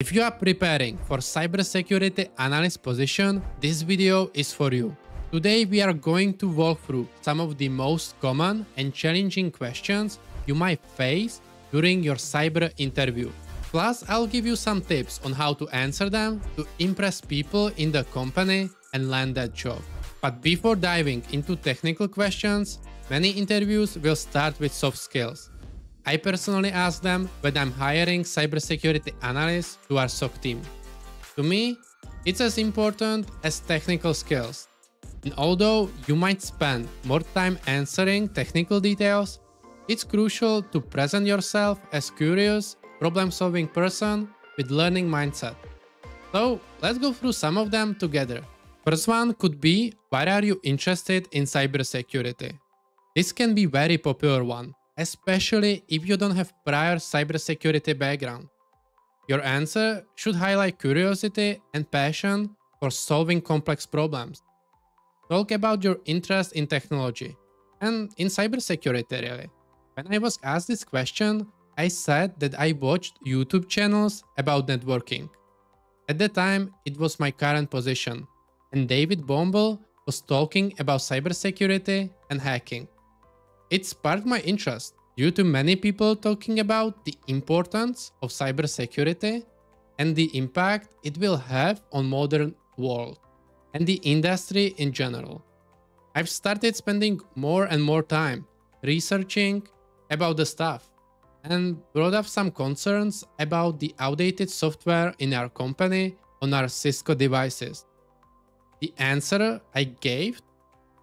If you are preparing for cybersecurity analyst position, this video is for you. Today we are going to walk through some of the most common and challenging questions you might face during your cyber interview. Plus, I'll give you some tips on how to answer them to impress people in the company and land that job. But before diving into technical questions, many interviews will start with soft skills. I personally ask them when I'm hiring cybersecurity analysts to our SOC team. To me, it's as important as technical skills. And although you might spend more time answering technical details, it's crucial to present yourself as curious, problem-solving person with learning mindset. So let's go through some of them together. First one could be, why are you interested in cybersecurity? This can be very popular one especially if you don't have prior cybersecurity background. Your answer should highlight curiosity and passion for solving complex problems. Talk about your interest in technology and in cybersecurity really. When I was asked this question, I said that I watched YouTube channels about networking. At the time, it was my current position, and David Bombal was talking about cybersecurity and hacking. It sparked my interest due to many people talking about the importance of cybersecurity and the impact it will have on modern world and the industry in general. I've started spending more and more time researching about the stuff and brought up some concerns about the outdated software in our company on our Cisco devices. The answer I gave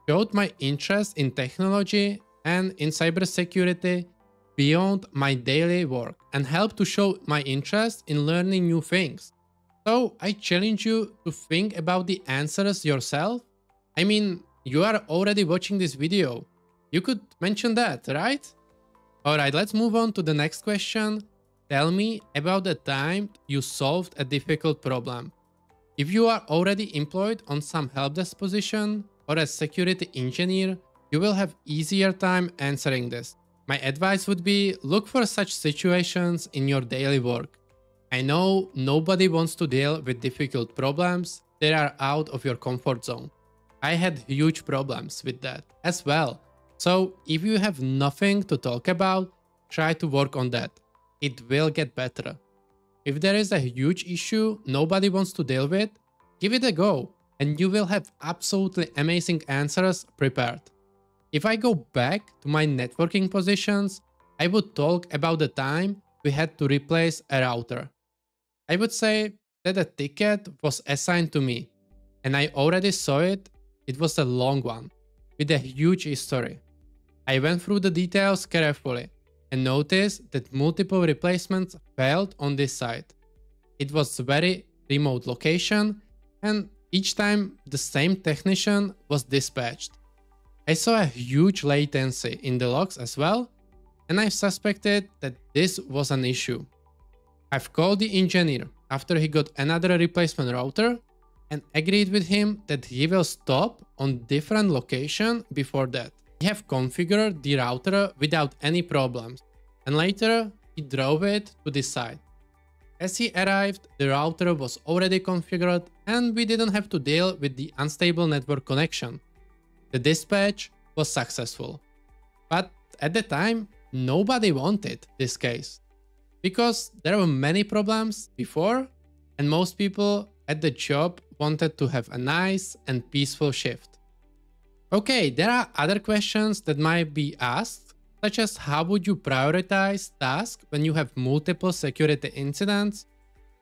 showed my interest in technology and in cybersecurity beyond my daily work and help to show my interest in learning new things. So I challenge you to think about the answers yourself. I mean, you are already watching this video. You could mention that, right? Alright, let's move on to the next question. Tell me about the time you solved a difficult problem. If you are already employed on some helpdesk position or as security engineer, you will have easier time answering this. My advice would be look for such situations in your daily work. I know nobody wants to deal with difficult problems that are out of your comfort zone. I had huge problems with that as well. So if you have nothing to talk about, try to work on that. It will get better. If there is a huge issue nobody wants to deal with, give it a go and you will have absolutely amazing answers prepared. If I go back to my networking positions, I would talk about the time we had to replace a router. I would say that a ticket was assigned to me, and I already saw it, it was a long one, with a huge history. I went through the details carefully and noticed that multiple replacements failed on this site. It was a very remote location and each time the same technician was dispatched. I saw a huge latency in the logs as well, and I suspected that this was an issue. I've called the engineer after he got another replacement router and agreed with him that he will stop on different location before that. He have configured the router without any problems and later he drove it to this site. As he arrived, the router was already configured and we didn't have to deal with the unstable network connection. The dispatch was successful. But at the time, nobody wanted this case. Because there were many problems before, and most people at the job wanted to have a nice and peaceful shift. Okay, there are other questions that might be asked, such as how would you prioritize tasks when you have multiple security incidents,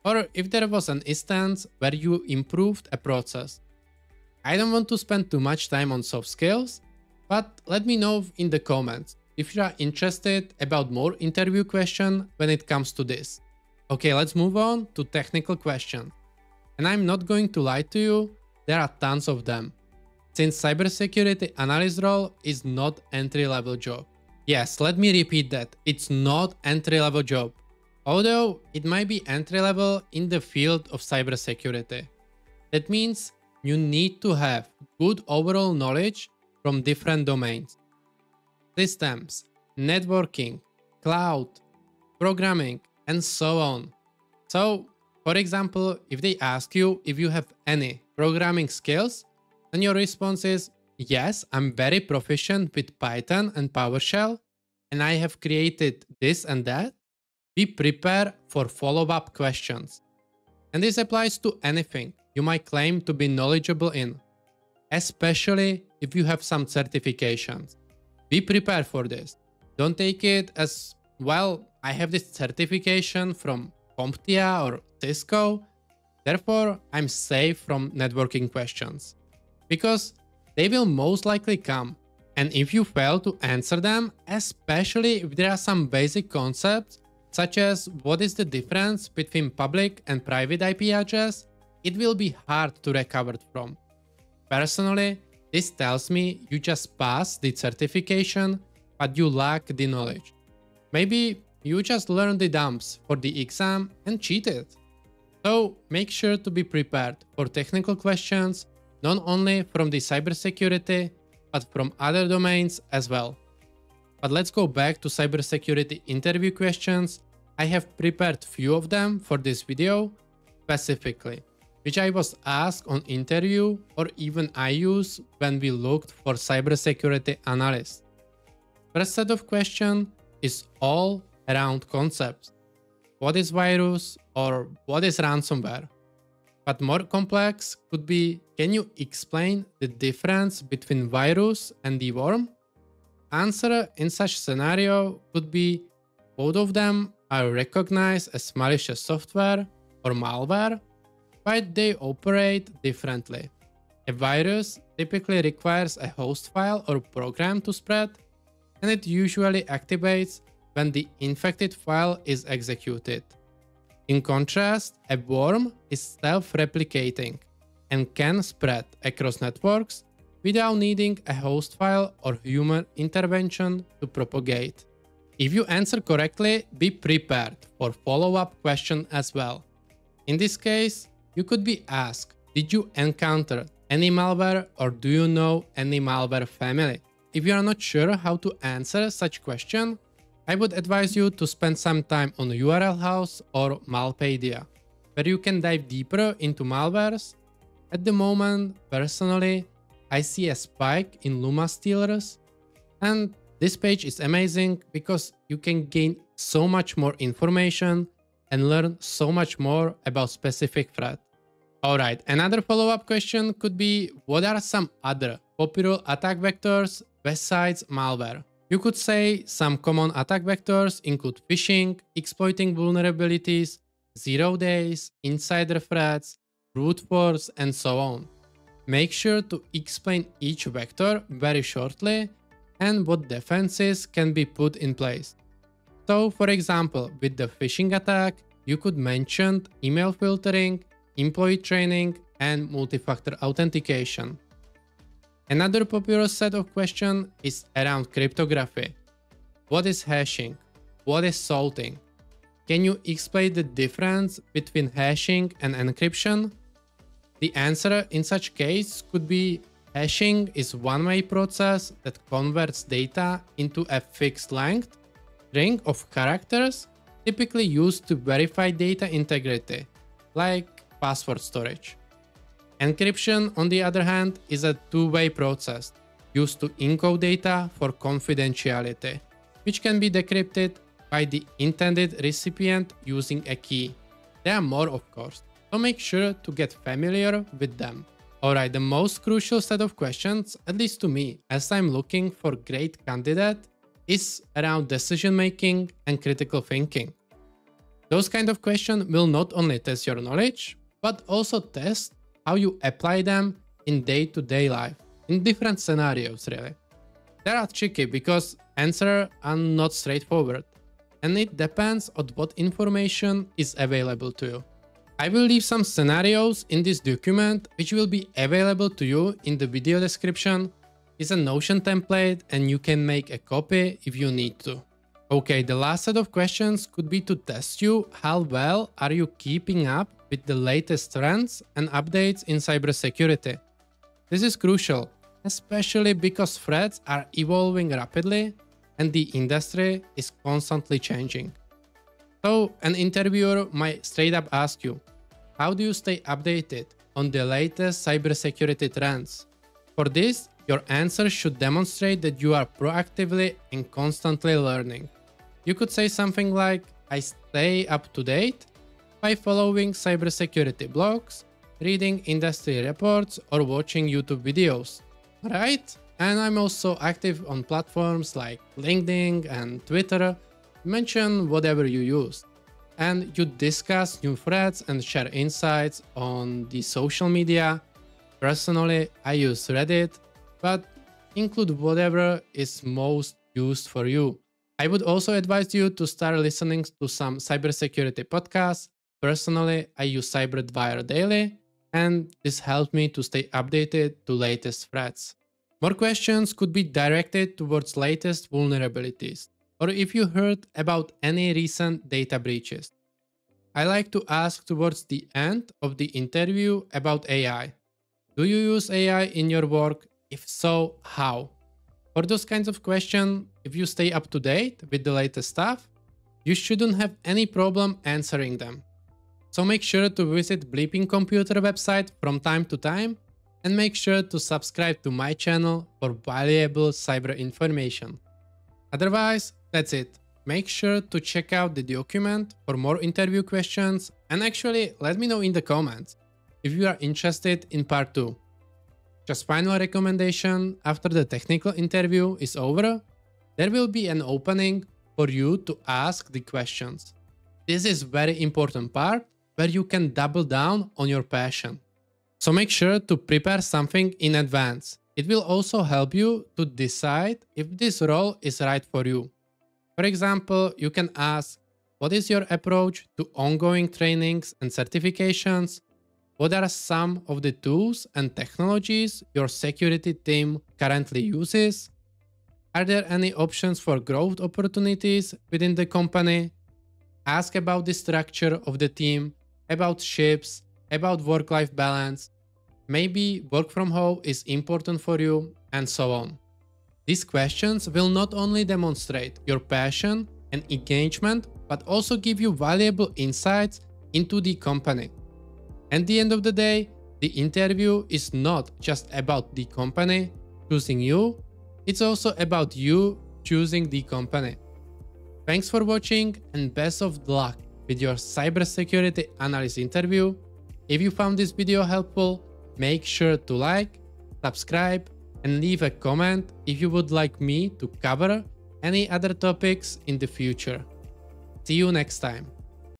or if there was an instance where you improved a process. I don't want to spend too much time on soft skills, but let me know in the comments if you are interested about more interview question when it comes to this. Okay, let's move on to technical questions. And I'm not going to lie to you, there are tons of them. Since cybersecurity analyst role is not entry-level job. Yes, let me repeat that, it's not entry-level job. Although it might be entry-level in the field of cybersecurity. That means you need to have good overall knowledge from different domains. Systems, networking, cloud, programming, and so on. So For example, if they ask you if you have any programming skills, then your response is, yes, I'm very proficient with Python and PowerShell, and I have created this and that, be prepared for follow-up questions. And this applies to anything you might claim to be knowledgeable in, especially if you have some certifications. Be prepared for this. Don't take it as, well, I have this certification from CompTIA or Cisco, therefore I'm safe from networking questions. Because they will most likely come, and if you fail to answer them, especially if there are some basic concepts, such as what is the difference between public and private IP address, it will be hard to recover from. Personally, this tells me you just passed the certification, but you lack the knowledge. Maybe you just learned the dumps for the exam and cheated. So make sure to be prepared for technical questions, not only from the cybersecurity, but from other domains as well. But let's go back to cybersecurity interview questions. I have prepared few of them for this video specifically, which I was asked on interview or even I use when we looked for cybersecurity analysts. First set of question is all around concepts. What is virus or what is ransomware? But more complex could be, can you explain the difference between virus and the worm? Answer in such scenario could be, both of them are recognized as malicious software or malware, but they operate differently. A virus typically requires a host file or program to spread, and it usually activates when the infected file is executed. In contrast, a worm is self-replicating and can spread across networks without needing a host file or human intervention to propagate. If you answer correctly, be prepared for follow-up question as well. In this case, you could be asked, did you encounter any malware or do you know any malware family? If you are not sure how to answer such question, I would advise you to spend some time on URLhaus or Malpedia, where you can dive deeper into malwares. At the moment, personally, I see a spike in Lumma stealers, and this page is amazing because you can gain so much more information and learn so much more about specific threat. Alright, another follow-up question could be what are some other popular attack vectors besides malware? You could say some common attack vectors include phishing, exploiting vulnerabilities, zero days, insider threats, brute force, and so on. Make sure to explain each vector very shortly and what defenses can be put in place. So, for example, with the phishing attack, you could mention email filtering, employee training, and multi-factor authentication. Another popular set of questions is around cryptography. What is hashing? What is salting? Can you explain the difference between hashing and encryption? The answer in such case could be hashing is one-way process that converts data into a fixed length string of characters typically used to verify data integrity, like password storage. Encryption, on the other hand, is a two-way process used to encode data for confidentiality, which can be decrypted by the intended recipient using a key. There are more, of course, so make sure to get familiar with them. Alright, the most crucial set of questions, at least to me, as I'm looking for great candidate, is around decision making and critical thinking. Those kind of questions will not only test your knowledge, but also test how you apply them in day-to-day -day life, in different scenarios really. They are tricky because answers are not straightforward, and it depends on what information is available to you. I will leave some scenarios in this document which will be available to you in the video description. It's a Notion template and you can make a copy if you need to. Okay, the last set of questions could be to test you how well are you keeping up with the latest trends and updates in cybersecurity. This is crucial, especially because threats are evolving rapidly and the industry is constantly changing. So an interviewer might straight up ask you, how do you stay updated on the latest cybersecurity trends? For this, your answer should demonstrate that you are proactively and constantly learning. You could say something like, I stay up to date by following cybersecurity blogs, reading industry reports, or watching YouTube videos. Right? And I'm also active on platforms like LinkedIn and Twitter. Mention whatever you use. And you discuss new threads and share insights on the social media. Personally, I use Reddit, but include whatever is most used for you. I would also advise you to start listening to some cybersecurity podcasts. Personally, I use CyberWire daily, and this helped me to stay updated to latest threats. More questions could be directed towards latest vulnerabilities, or if you heard about any recent data breaches. I like to ask towards the end of the interview about AI. Do you use AI in your work? If so, how? For those kinds of questions, if you stay up to date with the latest stuff, you shouldn't have any problem answering them. So make sure to visit Bleeping Computer website from time to time and make sure to subscribe to my channel for valuable cyber information. Otherwise, that's it. Make sure to check out the document for more interview questions and actually let me know in the comments if you are interested in part 2. Just final recommendation, after the technical interview is over, there will be an opening for you to ask the questions. This is very important part where you can double down on your passion. So make sure to prepare something in advance. It will also help you to decide if this role is right for you. For example, you can ask, what is your approach to ongoing trainings and certifications? What are some of the tools and technologies your security team currently uses? Are there any options for growth opportunities within the company? Ask about the structure of the team, about shifts, about work-life balance. Maybe work from home is important for you, and so on. These questions will not only demonstrate your passion and engagement, but also give you valuable insights into the company. At the end of the day, the interview is not just about the company choosing you, it's also about you choosing the company. Thanks for watching and best of luck with your cybersecurity analyst interview. If you found this video helpful, make sure to like, subscribe, and leave a comment if you would like me to cover any other topics in the future. See you next time.